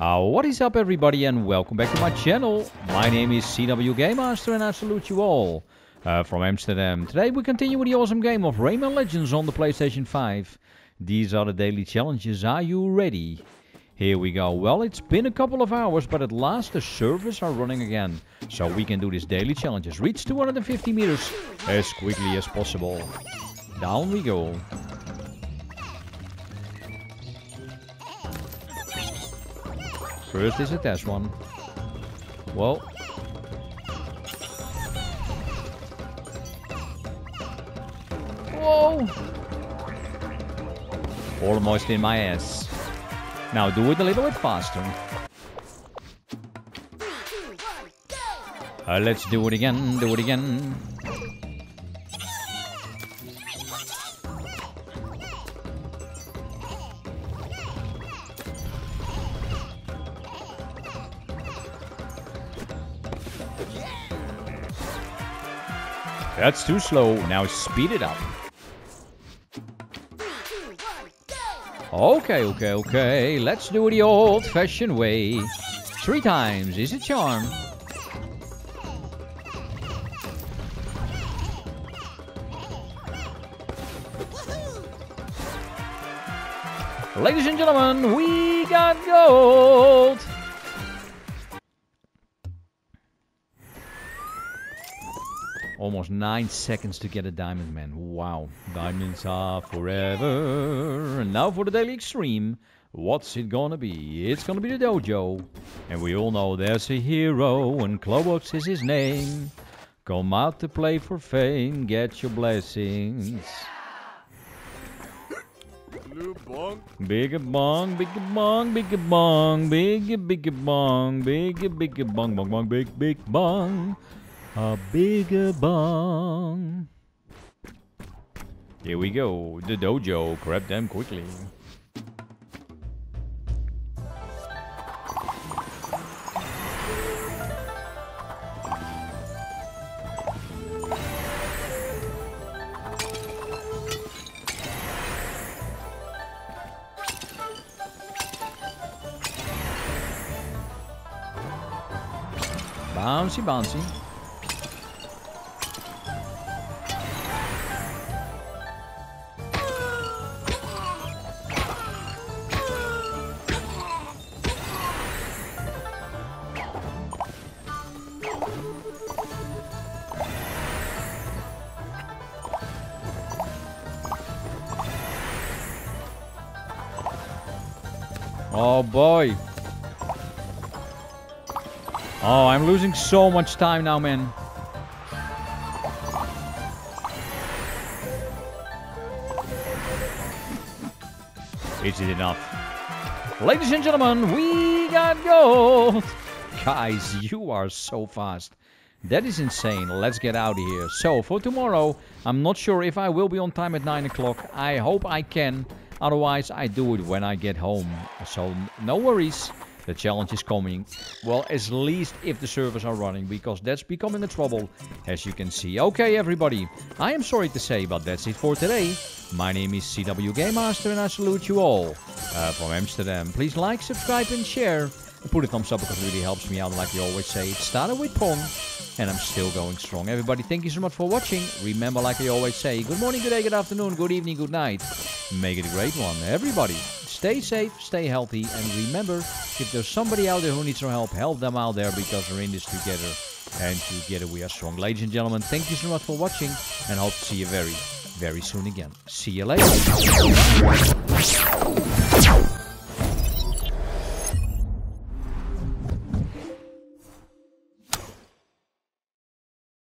Uh, what is up everybody and welcome back to my channel. My name is ZW Game Master and I salute you all uh, from Amsterdam. Today we continue with the awesome game of Rayman Legends on the PlayStation 5. These are the daily challenges. Are you ready? Here we go. Well, it's been a couple of hours, but at last the servers are running again. So we can do these daily challenges. Reach 250 meters as quickly as possible. Down we go. First is a test one. Whoa. Whoa! Almost in my ass. Now do it a little bit faster. Uh, let's do it again, do it again. That's too slow. Now speed it up. Okay, okay, okay. Let's do it the old-fashioned way. Three times is a charm. Ladies and gentlemen, we got gold! Almost 9 seconds to get a diamond man. Wow. Diamonds are forever. And now for the daily extreme. What's it gonna be? It's gonna be the dojo. And we all know there's a hero and Globox is his name. Come out to play for fame, get your blessings. Big bong, big bong, big bong, big big bong, big big bong, bong bong, big big bong. A bigger bong. Here we go. The dojo. Grab them quickly. Bouncy, bouncy. Oh boy. Oh, I'm losing so much time now, man. Is it enough? Ladies and gentlemen, we got gold! Guys, you are so fast. That is insane. Let's get out of here. So, for tomorrow, I'm not sure if I will be on time at 9 o'clock. I hope I can. Otherwise, I do it when I get home. So, no worries. The challenge is coming. Well, at least if the servers are running, because that's becoming a trouble, as you can see. Okay, everybody. I am sorry to say, but that's it for today. My name is ZW Game Master, and I salute you all uh, from Amsterdam. Please like, subscribe, and share. And put a thumbs up because it really helps me out, like we always say. It started with Pong, and I'm still going strong. Everybody, thank you so much for watching. Remember, like I always say, good morning, good day, good afternoon, good evening, good night. Make it a great one. Everybody, stay safe, stay healthy, and remember, if there's somebody out there who needs some help, help them out there because we're in this together. And together we are strong. Ladies and gentlemen, thank you so much for watching, and hope to see you very, very soon again. See you later.